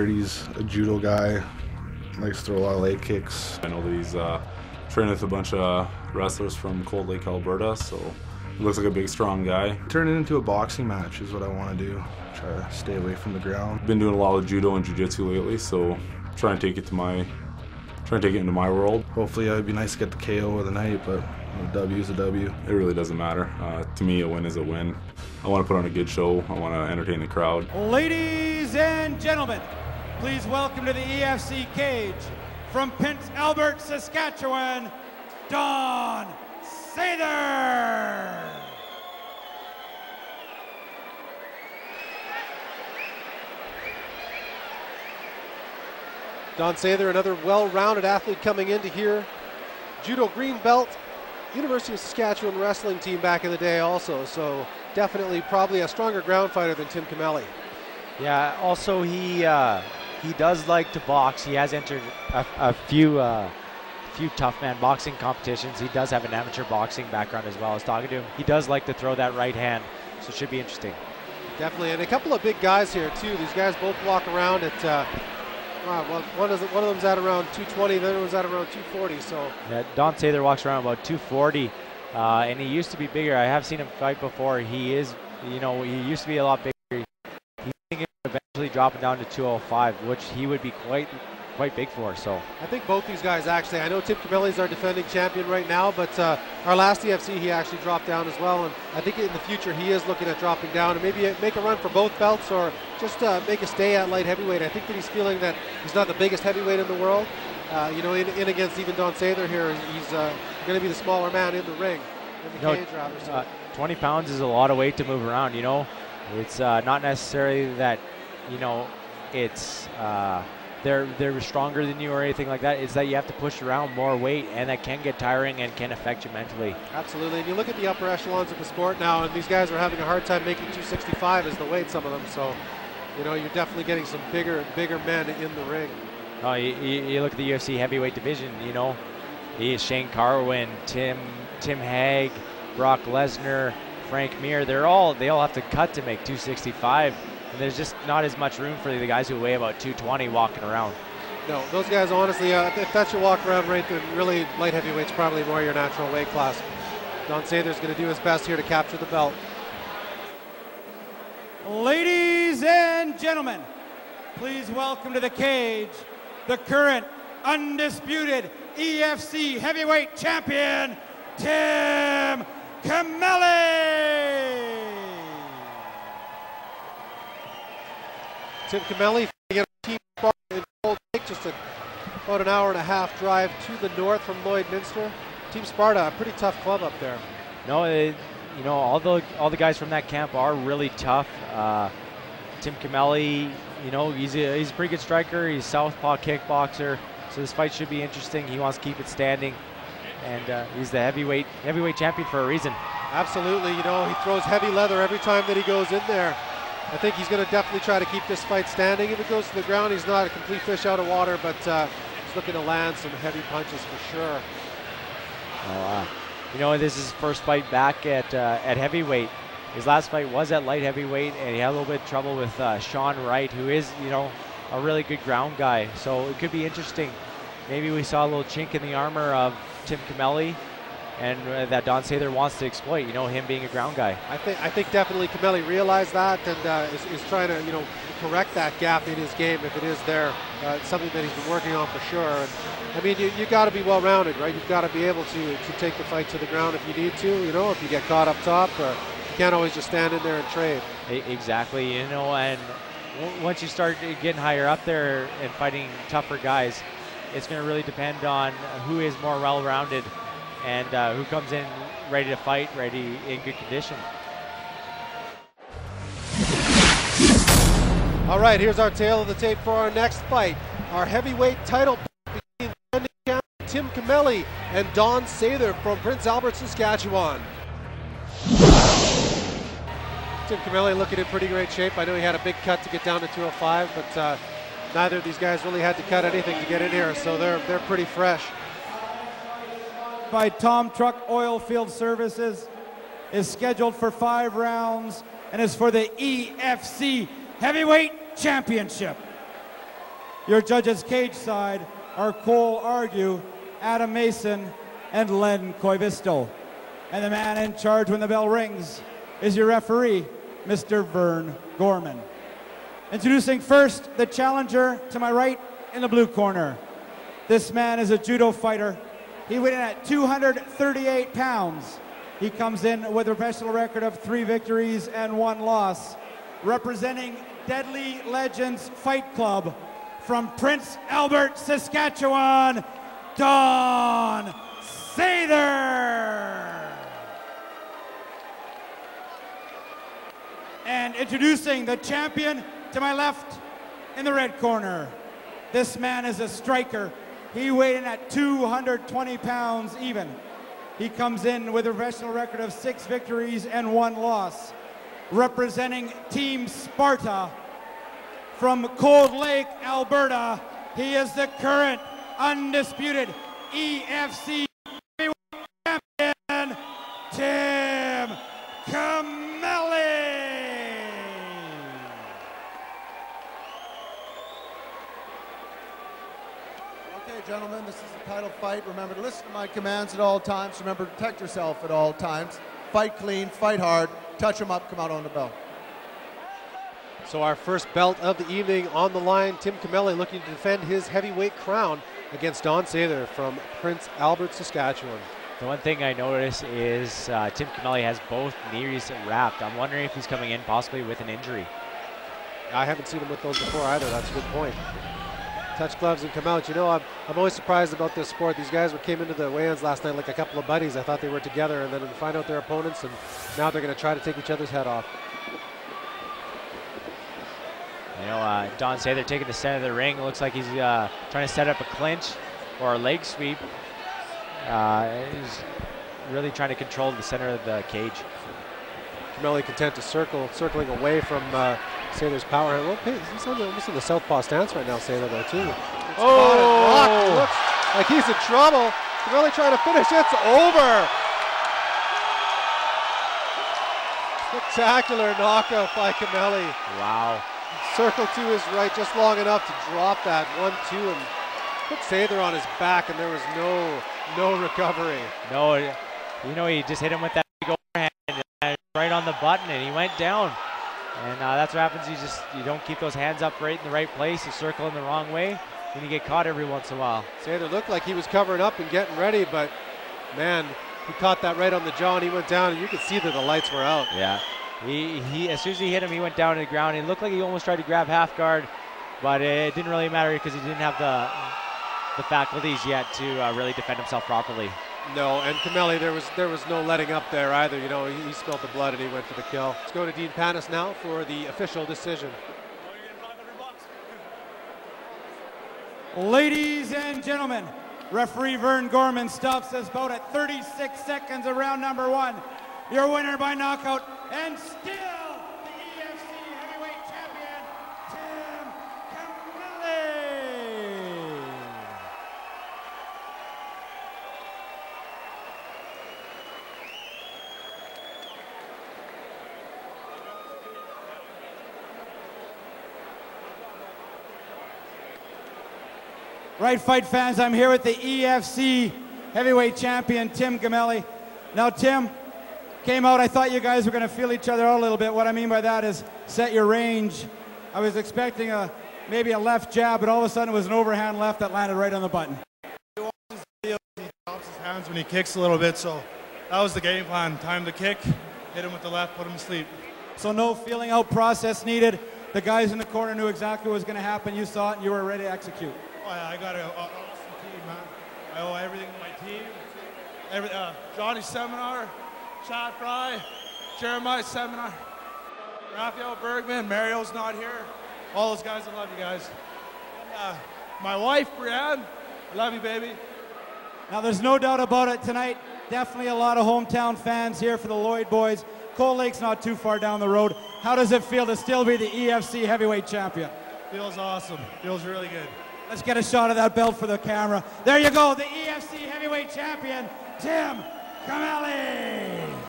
heard he's a judo guy, likes to throw a lot of leg kicks. I know that he's uh, training with a bunch of wrestlers from Cold Lake, Alberta, so he looks like a big, strong guy. Turn it into a boxing match is what I want to do. Try to stay away from the ground. Been doing a lot of judo and jiu-jitsu lately, so trying to take it to my, trying to take it into my world. Hopefully, uh, it'd be nice to get the KO of the night, but a W is a W. It really doesn't matter. Uh, to me, a win is a win. I want to put on a good show. I want to entertain the crowd. Ladies and gentlemen, please welcome to the EFC cage from Prince Albert, Saskatchewan, Don Sather. Don Sather, another well-rounded athlete coming into here. Judo green belt, University of Saskatchewan wrestling team back in the day also. So definitely probably a stronger ground fighter than Tim Chemelli. Yeah, also he uh, he does like to box. He has entered a, a few uh, few tough man boxing competitions. He does have an amateur boxing background as well. I was talking to him. He does like to throw that right hand, so it should be interesting. Definitely, and a couple of big guys here too. These guys both walk around at. Uh, wow, well, one, is, one of them's at around 220, the other one's at around 240. So yeah, Don Sather walks around about 240, uh, and he used to be bigger. I have seen him fight before. He is, you know, he used to be a lot bigger. He's thinking of eventually dropping down to 205, which he would be quite quite big for. So I think both these guys actually. I know Tim Chemelli's our defending champion right now, but uh, our last EFC he actually dropped down as well, and I think in the future he is looking at dropping down and maybe make a run for both belts or just uh, make a stay at light heavyweight. I think that he's feeling that he's not the biggest heavyweight in the world. Uh, you know, in, in, against even Don Sather here, he's uh, going to be the smaller man in the ring, in the know, cage rather. So. Uh, 20 pounds is a lot of weight to move around. You know, it's uh, not necessarily that you know it's uh, they're they're stronger than you or anything like that. Is that you have to push around more weight, and that can get tiring and can affect you mentally. Absolutely. And you look at the upper echelons of the sport now, and these guys are having a hard time making 265 as the weight. Some of them, so you know you're definitely getting some bigger bigger men in the ring. Oh, you, you look at the UFC heavyweight division. You know, he's Shane Carwin, Tim Tim Hague, Brock Lesnar, Frank Mir. They're all they all have to cut to make 265. And there's just not as much room for the guys who weigh about 220 walking around. No, those guys, honestly, uh, if that's your walk around rate, then really light heavyweight's probably more your natural weight class. Don Sather's going to do his best here to capture the belt. Ladies and gentlemen, please welcome to the cage the current undisputed EFC heavyweight champion, Tim Chemelli. Tim Chemelli in Team Sparta in Cold Lake, just a, about an hour and a half drive to the north from Lloydminster. Team Sparta, a pretty tough club up there. No, it, you know all the all the guys from that camp are really tough. Uh, Tim Chemelli, you know he's a, he's a pretty good striker. He's southpaw kickboxer, so this fight should be interesting. He wants to keep it standing, and uh, he's the heavyweight heavyweight champion for a reason. Absolutely, you know he throws heavy leather every time that he goes in there. I think he's going to definitely try to keep this fight standing. If it goes to the ground, he's not a complete fish out of water, but uh, he's looking to land some heavy punches for sure. Oh, you know, this is his first fight back at uh, at heavyweight. His last fight was at light heavyweight, and he had a little bit of trouble with uh, Sean Wright, who is, you know, a really good ground guy. So it could be interesting. Maybe we saw a little chink in the armor of Tim Chemelli and uh, that Don Sather wants to exploit. You know, him being a ground guy. I think I think definitely Chemelli realized that and uh, is, is, trying to you know correct that gap in his game if it is there. Uh, it's something that he's been working on for sure. And, I mean, you, you got to be well rounded, right? You've got to be able to to take the fight to the ground if you need to. You know, if you get caught up top, or you can't always just stand in there and trade. Exactly. You know, and once you start getting higher up there and fighting tougher guys, it's going to really depend on who is more well-rounded and uh, who comes in ready to fight, ready in good condition. All right, here's our tale of the tape for our next fight. Our heavyweight title between Tim Chemelli and Don Sather from Prince Albert, Saskatchewan. Tim Chemelli looking in pretty great shape. I know he had a big cut to get down to 205, but uh, neither of these guys really had to cut anything to get in here, so they're they're pretty fresh by Tom Truck Oil Field Services is scheduled for five rounds and is for the EFC Heavyweight Championship. Your judges cage side are Cole Argue, Adam Mason, and Len Koivisto. And the man in charge when the bell rings is your referee, Mr. Vern Gorman. Introducing first the challenger to my right in the blue corner. This man is a judo fighter. He went in at 238 pounds. He comes in with a professional record of three victories and one loss. Representing Deadly Legends Fight Club from Prince Albert, Saskatchewan, Don Sather. And introducing the champion to my left in the red corner. This man is a striker. He weighed in at 220 pounds even. He comes in with a professional record of six victories and one loss. Representing Team Sparta from Cold Lake, Alberta, he is the current undisputed EFC champion, Tim Chemelli. Gentlemen, this is a title fight. Remember to listen to my commands at all times. Remember to protect yourself at all times. Fight clean, fight hard, touch them up, come out on the belt. So our first belt of the evening on the line. Tim Chemelli looking to defend his heavyweight crown against Don Sather from Prince Albert, Saskatchewan. The one thing I notice is uh, Tim Chemelli has both knees wrapped. I'm wondering if he's coming in possibly with an injury. I haven't seen him with those before either. That's a good point. Touch gloves and come out. You know, I'm, I'm always surprised about this sport. These guys came into the weigh-ins last night like a couple of buddies. I thought they were together, and then find out their opponents, and now they're going to try to take each other's head off. You know, uh, Don Sather taking the center of the ring. It looks like he's uh, trying to set up a clinch or a leg sweep. Uh, he's really trying to control the center of the cage. Chemelli content to circle, circling away from uh, Sather's power. Well, hey, he's on the, almost in the southpaw stance right now, Sather, though, too. It's oh! and. Looks like he's in trouble. Chemelli trying to finish. It's over. Spectacular knockout by Chemelli. Wow. Circle to his right just long enough to drop that one, two, and put Sather on his back, and there was no no recovery. No, you know, he just hit him with that big overhand and right on the button, and he went down. And uh, that's what happens. You just you don't keep those hands up right in the right place. You circle in the wrong way, and you get caught every once in a while. Sather looked like he was covering up and getting ready, but man, he caught that right on the jaw, and he went down, and you could see that the lights were out. Yeah. He, he as soon as he hit him, he went down to the ground. It looked like he almost tried to grab half guard, but it didn't really matter because he didn't have the the faculties yet to uh, really defend himself properly. No, and Chemelli, there was there was no letting up there either. You know, he, he the blood and he went for the kill. Let's go to Dean Panis now for the official decision. Ladies and gentlemen, referee Vern Gorman stops this bout at 36 seconds of round number one. Your winner by knockout and still Right Fight fans, I'm here with the EFC heavyweight champion, Tim Chemelli. Now, Tim came out, I thought you guys were going to feel each other out a little bit. What I mean by that is set your range. I was expecting a maybe a left jab, but all of a sudden it was an overhand left that landed right on the button. He drops his hands when he kicks a little bit, so that was the game plan. Time to kick, hit him with the left, put him to sleep. So no feeling out process needed. The guys in the corner knew exactly what was going to happen. You saw it and you were ready to execute. Oh, yeah, I got an awesome team, man. I owe everything to my team. Every, uh, Johnny Seminar, Chad Fry, Jeremiah Seminar, Raphael Bergman, Mario's not here. All those guys, I love you guys. And, uh, my wife, Brianne, I love you, baby. Now, there's no doubt about it tonight. Definitely a lot of hometown fans here for the Lloyd boys. Cold Lake's not too far down the road. How does it feel to still be the EFC heavyweight champion? Feels awesome. Feels really good. Let's get a shot of that belt for the camera. There you go, the EFC heavyweight champion, Tim Chemelli.